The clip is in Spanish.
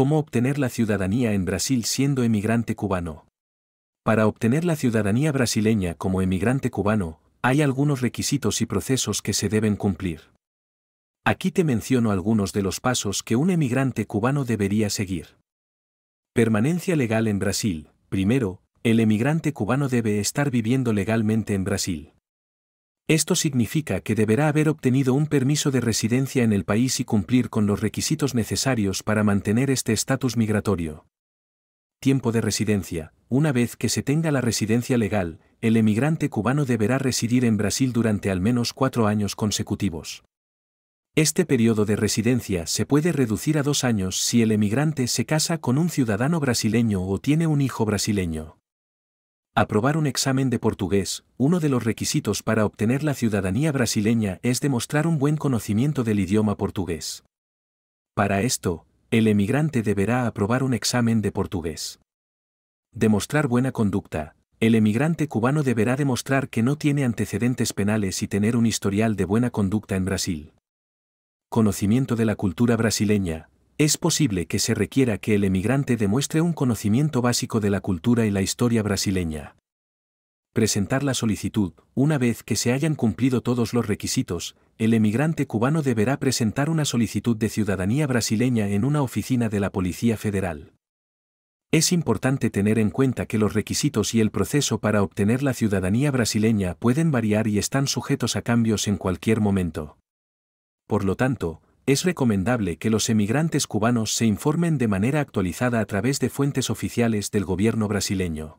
cómo obtener la ciudadanía en Brasil siendo emigrante cubano. Para obtener la ciudadanía brasileña como emigrante cubano, hay algunos requisitos y procesos que se deben cumplir. Aquí te menciono algunos de los pasos que un emigrante cubano debería seguir. Permanencia legal en Brasil. Primero, el emigrante cubano debe estar viviendo legalmente en Brasil. Esto significa que deberá haber obtenido un permiso de residencia en el país y cumplir con los requisitos necesarios para mantener este estatus migratorio. Tiempo de residencia. Una vez que se tenga la residencia legal, el emigrante cubano deberá residir en Brasil durante al menos cuatro años consecutivos. Este periodo de residencia se puede reducir a dos años si el emigrante se casa con un ciudadano brasileño o tiene un hijo brasileño. Aprobar un examen de portugués, uno de los requisitos para obtener la ciudadanía brasileña es demostrar un buen conocimiento del idioma portugués. Para esto, el emigrante deberá aprobar un examen de portugués. Demostrar buena conducta. El emigrante cubano deberá demostrar que no tiene antecedentes penales y tener un historial de buena conducta en Brasil. Conocimiento de la cultura brasileña. Es posible que se requiera que el emigrante demuestre un conocimiento básico de la cultura y la historia brasileña. Presentar la solicitud. Una vez que se hayan cumplido todos los requisitos, el emigrante cubano deberá presentar una solicitud de ciudadanía brasileña en una oficina de la Policía Federal. Es importante tener en cuenta que los requisitos y el proceso para obtener la ciudadanía brasileña pueden variar y están sujetos a cambios en cualquier momento. Por lo tanto, es recomendable que los emigrantes cubanos se informen de manera actualizada a través de fuentes oficiales del gobierno brasileño.